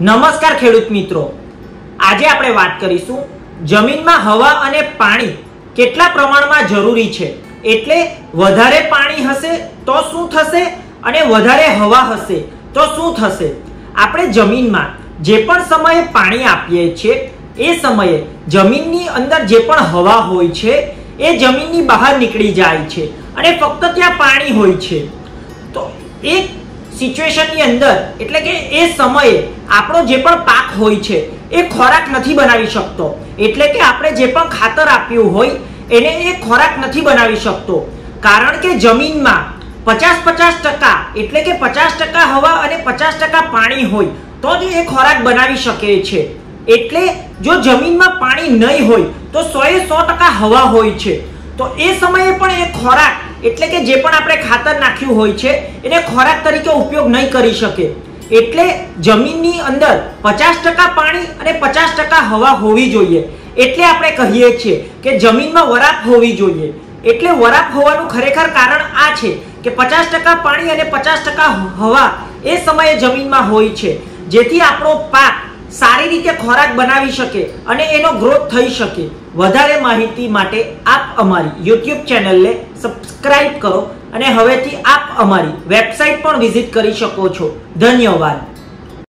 નમસ્કાર ખેડૂત મિત્રો. આજે આપણે વાત કરીશું જમીનમાં હવા અને પાણી કેટલા પ્રમાણમાં જરૂરી છે? એટલે વધારે પાણી હશે તો શું થશે અને વધારે હવા હશે તો શું થશે? આપણે જમીનમાં જે પણ સમયે પાણી આપીએ છીએ, એ સમયે જમીનની અંદર જે પણ હવા હોય છે, એ જમીનની બહાર નીકળી જાય છે અને ફક્ત ત્યાં પાણી હોય છે. તો એક સિચ્યુએશનની અંદર, એટલે કે એ સમયે આપણો જે પણ પાક હોય છે, એ ખોરાક નથી બનાવી શકતો. એટલે કે આપણે જે પણ ખાતર આપ્યું હોય, એને એ ખોરાક નથી બનાવી શકતો. કારણ કે જમીનમાં પચાસ પચાસ ટકા, એટલે કે પચાસ ટકા હવા અને પચાસ ટકા પાણી હોય, તો જ એ ખોરાક બનાવી શકે છે. એટલે જો જમીનમાં પાણી નહીં હોય, તો સો એ સો ટકા હવા હોય છે. તો એ સમયે પણ એ ખોરાક એટલે કે જે પણ આપણે ખાતર નાખ્યું હોય છે, એને ખોરાક તરીકે ઉપયોગ નહીં કરી શકે. એટલે જમીનની અંદર પચાસ ટકા પાણી અને પચાસ ટકા હવા હોવી જોઈએ. એટલે આપણે કહીએ છીએ કે જમીનમાં વરાપ હોવી જોઈએ. એટલે વરાપ હોવાનું ખરેખર કારણ આ છે કે પચાસ ટકા પાણી અને પચાસ ટકા હવા એ સમયે જમીનમાં હોય છે. જેથી આપણો પાક રીતે ખોરાક બનાવી શકે અને એનો ગ્રોથ થઈ શકે. વધારે માહિતી માટે આપ અમારી યુટ્યુબ ચેનલને સબસ્ક્રાઇબ કરો અને હવેથી આપ અમારી વેબસાઇટ પણ વિઝિટ કરી શકો છો. ધન્યવાદ.